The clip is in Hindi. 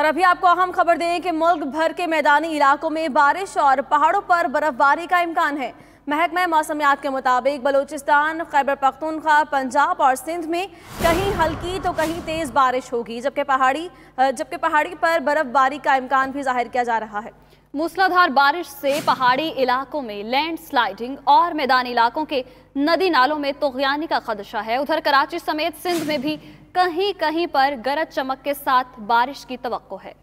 और अभी आपको अहम खबर दें कि मुल्क भर के मैदानी इलाकों में बारिश और पहाड़ों पर बर्फबारी का इम्कान है। महकमा मौसमियात के मुताबिक बलूचिस्तान, खैबर पख्तूनख्वा, पंजाब और सिंध में कहीं हल्की तो कहीं तेज़ बारिश होगी, जबकि पहाड़ी जबकि पहाड़ी पर बर्फबारी का इम्कान भी ज़ाहिर किया जा रहा है। मूसलाधार बारिश से पहाड़ी इलाकों में लैंड स्लाइडिंग और मैदानी इलाकों के नदी नालों में तोगयानी का खदशा है। उधर कराची समेत सिंध में भी कहीं कहीं पर गरज चमक के साथ बारिश की तो है।